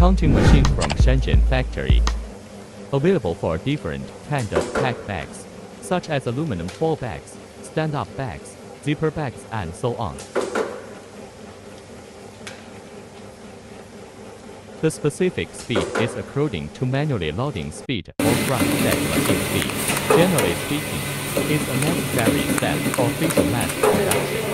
counting machine from Shenzhen factory. Available for different kind of pack bags, such as aluminum foil bags, stand-up bags, zipper bags, and so on. The specific speed is according to manually loading speed or front deck machine speed. Generally speaking, it's a necessary step for visual mass production.